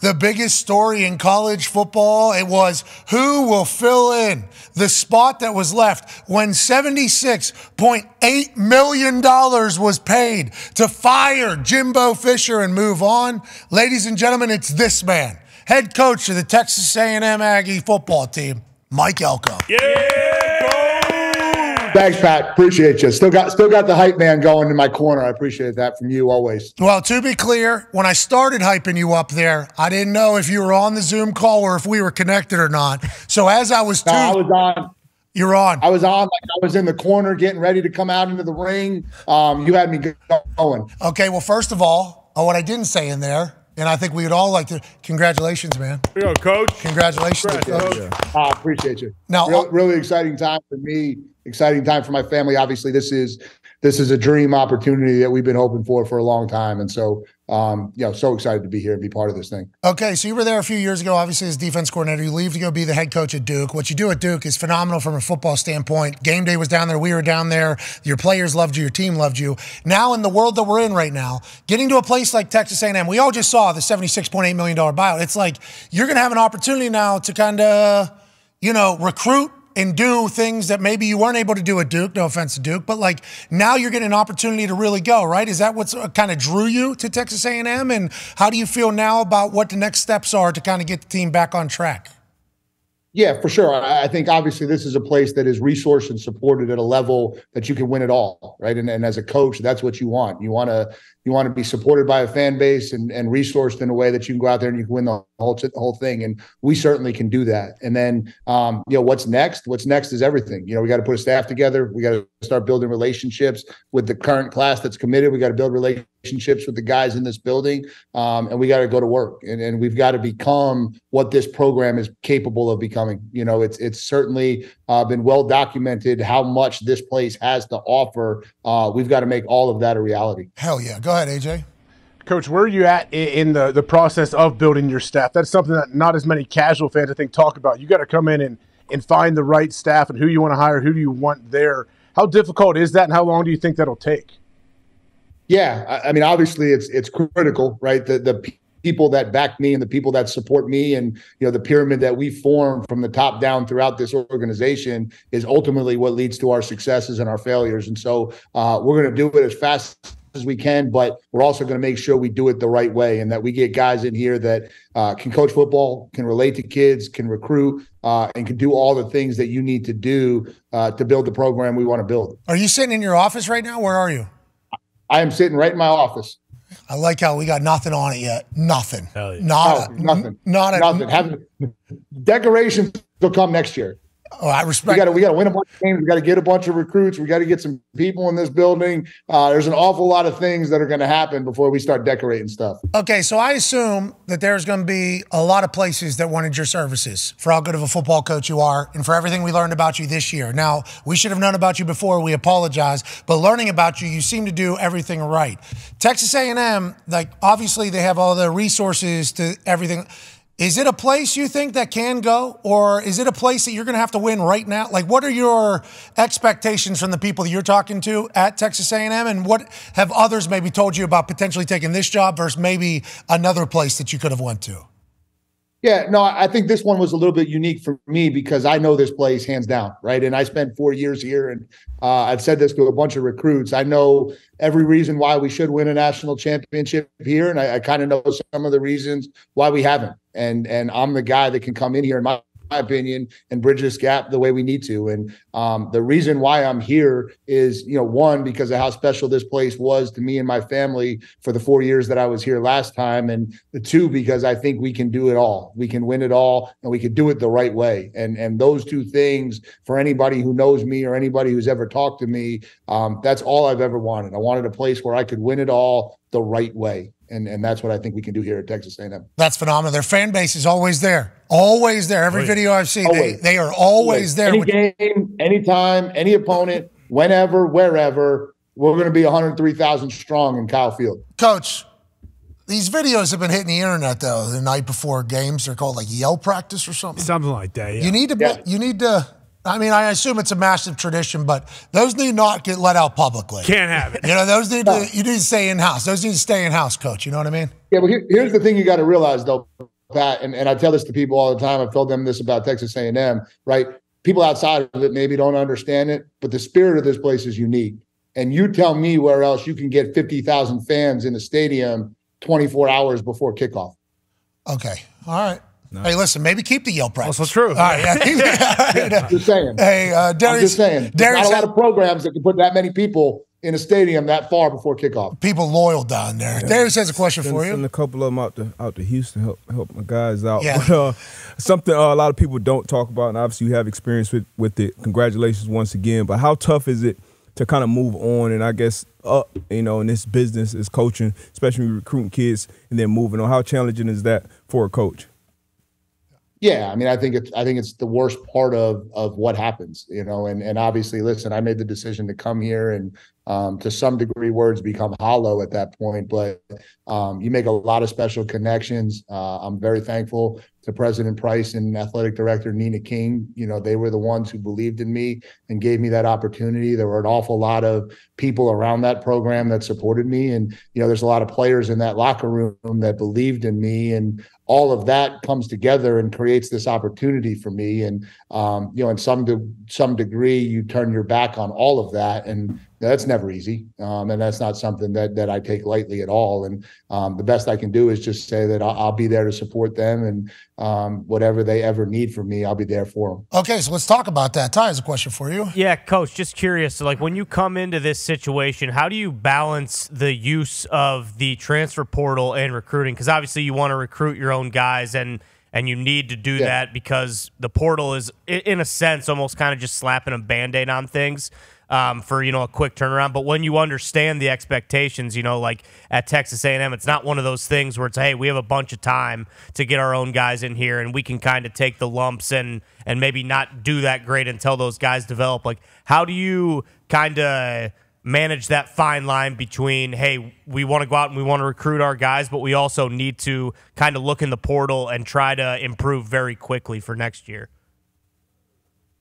the biggest story in college football. It was who will fill in the spot that was left when $76.8 million was paid to fire Jimbo Fisher and move on. Ladies and gentlemen, it's this man, head coach of the Texas A&M Aggie football team, Mike Elko. Thanks, Pat. Appreciate you. Still got still got the hype man going in my corner. I appreciate that from you always. Well, to be clear, when I started hyping you up there, I didn't know if you were on the Zoom call or if we were connected or not. So as I was, no, I was on. You're on. I was on. Like I was in the corner getting ready to come out into the ring. Um, you had me going. Okay. Well, first of all, uh, what I didn't say in there and I think we would all like to. Congratulations, man. Here you go, coach. Congratulations, Congrats, coach. I uh, appreciate you. Now, Real, really exciting time for me. Exciting time for my family. Obviously, this is this is a dream opportunity that we've been hoping for for a long time, and so um, you know, so excited to be here and be part of this thing. Okay, so you were there a few years ago, obviously as defense coordinator. You leave to go be the head coach at Duke. What you do at Duke is phenomenal from a football standpoint. Game day was down there, we were down there. Your players loved you, your team loved you. Now, in the world that we're in right now, getting to a place like Texas A&M, we all just saw the seventy-six point eight million dollar buyout. It's like you're going to have an opportunity now to kind of, you know, recruit and do things that maybe you weren't able to do at Duke. No offense to Duke, but like now you're getting an opportunity to really go. Right? Is that what's uh, kind of drew you to Texas A&M? And how do you feel now about what the next steps are to kind of get the team back on track? Yeah, for sure. I think obviously this is a place that is resourced and supported at a level that you can win it all, right? And, and as a coach, that's what you want. You want to you want to be supported by a fan base and, and resourced in a way that you can go out there and you can win the whole the whole thing. And we certainly can do that. And then, um, you know, what's next? What's next is everything. You know, we got to put a staff together. We got to start building relationships with the current class that's committed. We got to build relationships with the guys in this building, um, and we got to go to work. And, and we've got to become what this program is capable of becoming. You know, it's it's certainly uh, been well documented how much this place has to offer. Uh, we've got to make all of that a reality. Hell yeah! Go ahead, AJ. Coach, where are you at in the, the process of building your staff? That's something that not as many casual fans, I think, talk about. You got to come in and, and find the right staff and who you want to hire, who do you want there. How difficult is that, and how long do you think that'll take? Yeah, I, I mean, obviously, it's it's critical, right? The the people that back me and the people that support me and you know the pyramid that we form from the top down throughout this organization is ultimately what leads to our successes and our failures and so uh, we're going to do it as fast as we can but we're also going to make sure we do it the right way and that we get guys in here that uh, can coach football can relate to kids can recruit uh, and can do all the things that you need to do uh, to build the program we want to build are you sitting in your office right now where are you i am sitting right in my office I like how we got nothing on it yet. Nothing. Hell Yeah. Not oh, a, nothing. Not a nothing. Have, decorations will come next year. Oh, I respect. We got to we got to win a bunch of games. We got to get a bunch of recruits. We got to get some people in this building. Uh, there's an awful lot of things that are going to happen before we start decorating stuff. Okay, so I assume that there's going to be a lot of places that wanted your services for how good of a football coach you are, and for everything we learned about you this year. Now we should have known about you before. We apologize, but learning about you, you seem to do everything right. Texas A&M, like obviously they have all the resources to everything is it a place you think that can go, or is it a place that you're going to have to win right now? Like, what are your expectations from the people that you're talking to at Texas A&M, and what have others maybe told you about potentially taking this job versus maybe another place that you could have went to? Yeah, no, I think this one was a little bit unique for me because I know this place hands down, right? And I spent four years here, and uh, I've said this to a bunch of recruits. I know every reason why we should win a national championship here, and I, I kind of know some of the reasons why we haven't. And and I'm the guy that can come in here, my my opinion, and bridge this gap the way we need to. And um, the reason why I'm here is, you know, one because of how special this place was to me and my family for the four years that I was here last time, and the two because I think we can do it all. We can win it all, and we can do it the right way. And and those two things for anybody who knows me or anybody who's ever talked to me, um, that's all I've ever wanted. I wanted a place where I could win it all the right way and and that's what I think we can do here at Texas A&M. That's phenomenal. Their fan base is always there, always there. Every video I've seen, they, they are always, there. Any game, anytime, any opponent, whenever, wherever. We're going to be 103,000 strong in Kyle Field. Coach, these videos have been hitting the internet though the night before games. They're called like yell practice or something. Something like that. Yeah. You need to. Yeah. You need to. I mean, I assume it's a massive tradition, but those need not get let out publicly. Can't have it. You know, those need to, you need to stay in house. Those need to stay in house, coach. You know what I mean? Yeah, but here, here's the thing you got to realize though, Pat, and, and I tell this to people all the time. I've told them this about Texas A&M, right? People outside of it maybe don't understand it, but the spirit of this place is unique. And you tell me where else you can get 50,000 fans in a stadium 24 hours before kickoff. Okay. All right. No. Hey, listen, maybe keep the Yale practice. Also true. All right. Yeah. just saying. Hey, uh, Darius, I'm just saying. There's not a lot of programs that can put that many people in a stadium that far before kickoff. People loyal down there. Yeah. Darius has a question send, for you. Send a couple of them out to out to Houston help help my guys out. Yeah. But, uh, something uh, a lot of people don't talk about, and obviously you have experience with with it. Congratulations once again. But how tough is it to kind of move on and I guess up, you know, in this business is coaching, especially recruiting kids and then moving on. How challenging is that for a coach? Yeah, I mean, I think it's I think it's the worst part of of what happens, you know. And and obviously, listen, I made the decision to come here, and um, to some degree, words become hollow at that point. But um, you make a lot of special connections. Uh, I'm very thankful to President Price and Athletic Director Nina King. You know, they were the ones who believed in me and gave me that opportunity. There were an awful lot of people around that program that supported me. And, you know, there's a lot of players in that locker room that believed in me. And all of that comes together and creates this opportunity for me. And, um, you know, in some, de- some degree, you turn your back on all of that. And that's never easy, um, and that's not something that that I take lightly at all. And um, the best I can do is just say that I'll, I'll be there to support them, and um, whatever they ever need from me, I'll be there for them. Okay, so let's talk about that. Ty has a question for you. Yeah, coach, just curious. So like when you come into this situation, how do you balance the use of the transfer portal and recruiting? Because obviously you want to recruit your own guys and and you need to do yeah. that because the portal is in a sense almost kind of just slapping a band-aid on things um, for you know a quick turnaround. But when you understand the expectations, you know, like at Texas A&M, it's not one of those things where it's hey, we have a bunch of time to get our own guys in here, and we can kind of take the lumps and and maybe not do that great until those guys develop. Like, how do you kind of manage that fine line between hey we want to go out and we want to recruit our guys but we also need to kind of look in the portal and try to improve very quickly for next year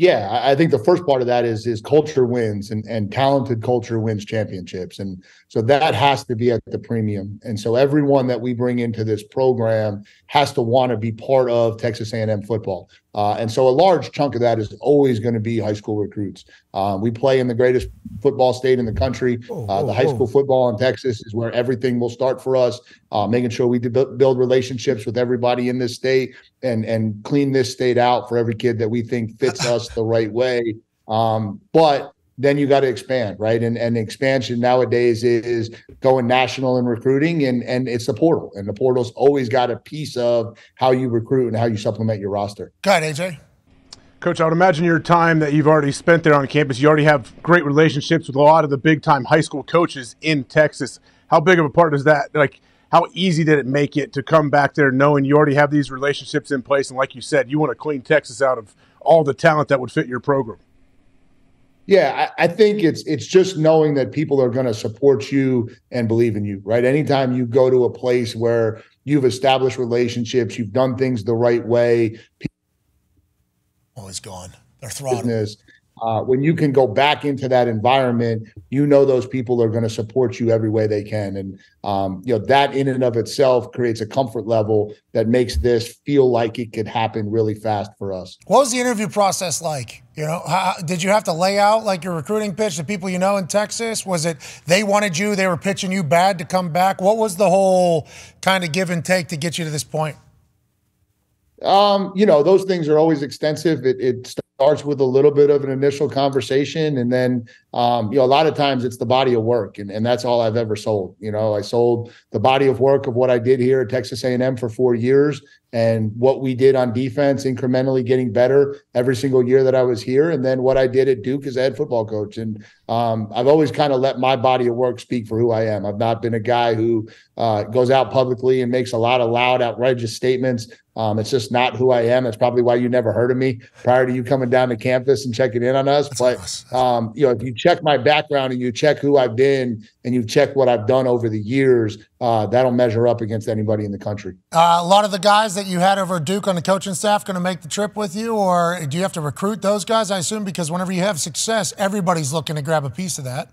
yeah, I think the first part of that is is culture wins and and talented culture wins championships, and so that has to be at the premium. And so everyone that we bring into this program has to want to be part of Texas A&M football. Uh, and so a large chunk of that is always going to be high school recruits. Uh, we play in the greatest football state in the country. Oh, uh, the high school football in Texas is where everything will start for us, uh, making sure we build relationships with everybody in this state and, and clean this state out for every kid that we think fits us the right way. Um, but then you got to expand, right? And and expansion nowadays is going national in recruiting, and and it's the portal, and the portal's always got a piece of how you recruit and how you supplement your roster. Go ahead, AJ. Coach, I would imagine your time that you've already spent there on campus, you already have great relationships with a lot of the big time high school coaches in Texas. How big of a part is that? Like, how easy did it make it to come back there knowing you already have these relationships in place? And like you said, you want to clean Texas out of all the talent that would fit your program. Yeah, I, I, think it's it's just knowing that people are going to support you and believe in you, right? Anytime you go to a place where you've established relationships, you've done things the right way. People always gone. They're throttled uh, when you can go back into that environment, you know those people are going to support you every way they can, and um, you know that in and of itself creates a comfort level that makes this feel like it could happen really fast for us. What was the interview process like? You know, how, did you have to lay out like your recruiting pitch to people you know in Texas? Was it they wanted you, they were pitching you bad to come back? What was the whole kind of give and take to get you to this point? Um, you know, those things are always extensive. It, it starts with a little bit of an initial conversation and then um, you know a lot of times it's the body of work and, and that's all i've ever sold you know? I sold the body of work of what i did here at texas a&m for four years and what we did on defense incrementally getting better every single year that i was here. And then what i did at duke as a head football coach. And um, i've always kind of let my body of work speak for who i am. I've not been a guy who uh, goes out publicly and makes a lot of loud outrageous statements. Um, it's just not who I am. That's probably why you never heard of me prior to you coming down to campus and checking in on us. That's but um, you know, if you check my background and you check who I've been and you check what I've done over the years, uh, that'll measure up against anybody in the country. Uh, a lot of the guys that you had over Duke on the coaching staff going to make the trip with you, or do you have to recruit those guys? I assume because whenever you have success, everybody's looking to grab a piece of that.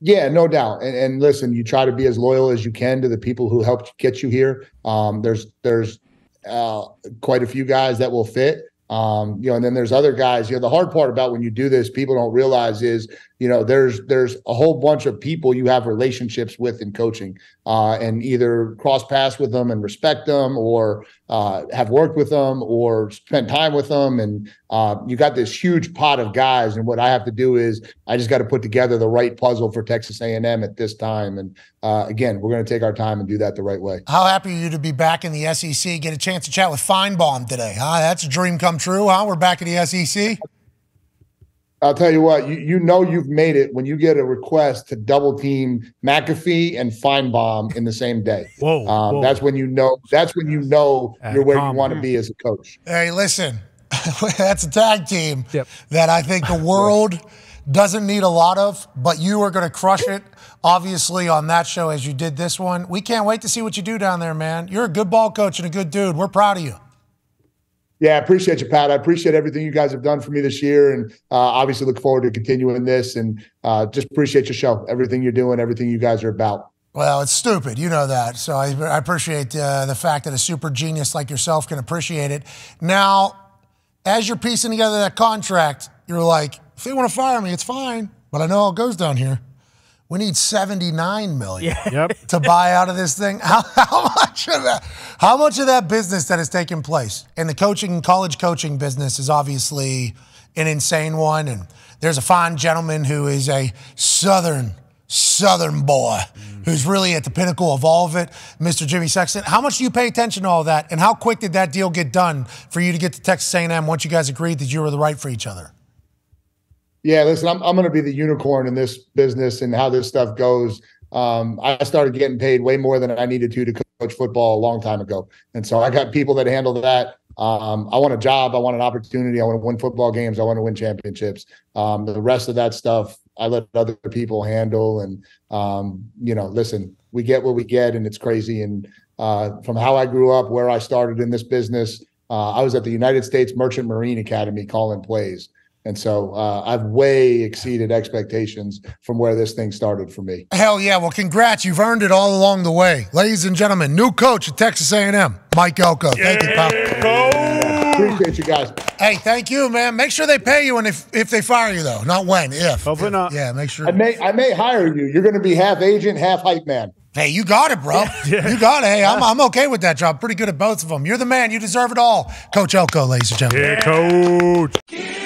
Yeah, no doubt. And, and, listen, you try to be as loyal as you can to the people who helped get you here. Um, there's there's uh, quite a few guys that will fit. Um, you know, and then there's other guys. You know, the hard part about when you do this, people don't realize is, you know, there's there's a whole bunch of people you have relationships with in coaching, uh, and either cross paths with them and respect them, or uh, have worked with them, or spent time with them, and uh, you got this huge pot of guys. And what I have to do is I just got to put together the right puzzle for Texas A&M at this time. And uh, again, we're going to take our time and do that the right way. How happy are you to be back in the SEC? Get a chance to chat with Finebaum today, huh? That's a dream come true, huh? We're back in the SEC. I'll tell you what, you, you know you've made it when you get a request to double team McAfee and Finebaum in the same day. whoa, um, whoa, That's when you know. That's when you know uh, you're where you want to be as a coach. Hey, listen, that's a tag team yep. that I think the world doesn't need a lot of, but you are going to crush it. Obviously, on that show as you did this one, we can't wait to see what you do down there, man. You're a good ball coach and a good dude. We're proud of you. Yeah, I appreciate you, Pat. I appreciate everything you guys have done for me this year, and uh, obviously look forward to continuing this. And uh, just appreciate your show, everything you're doing, everything you guys are about. Well, it's stupid, you know that. So I, I appreciate uh, the fact that a super genius like yourself can appreciate it. Now, as you're piecing together that contract, you're like, if they want to fire me, it's fine, but I know how it goes down here. We need 79 million yep. to buy out of this thing. How, how, much of that? How much of that business that has taken place? And the coaching, college coaching business is obviously an insane one. And there's a fine gentleman who is a southern, southern boy mm. who's really at the pinnacle of all of it, Mr. Jimmy Sexton. How much do you pay attention to all that? And how quick did that deal get done for you to get to Texas A&M once you guys agreed that you were the right for each other? Yeah, listen, I'm I'm going to be the unicorn in this business and how this stuff goes. Um, I started getting paid way more than I needed to to coach football a long time ago, and so I got people that handle that. Um, I want a job. I want an opportunity. I want to win football games. I want to win championships. Um, the rest of that stuff, I let other people handle. And um, you know, listen, we get what we get, and it's crazy. And uh, from how I grew up, where I started in this business, uh, I was at the United States Merchant Marine Academy calling plays. And so uh, I've way exceeded expectations from where this thing started for me. Hell yeah! Well, congrats. You've earned it all along the way, ladies and gentlemen. New coach at Texas A&M, Mike Elko. Thank you, pal. Appreciate you guys. Hey, thank you, man. Make sure they pay you, and if if they fire you though, not when, if. Hopefully not. Yeah, make sure. I may I may hire you. You're going to be half agent, half hype man. Hey, you got it, bro. Yeah. You got it. Hey, I'm, I'm okay with that job. Pretty good at both of them. You're the man. You deserve it all. Coach Elko, ladies and gentlemen. Yeah, coach.